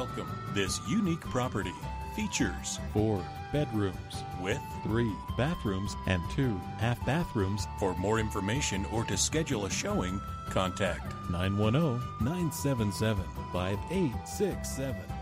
welcome. This unique property features four bedrooms with three bathrooms and two half bathrooms. For more information or to schedule a showing, contact 910 977 5867.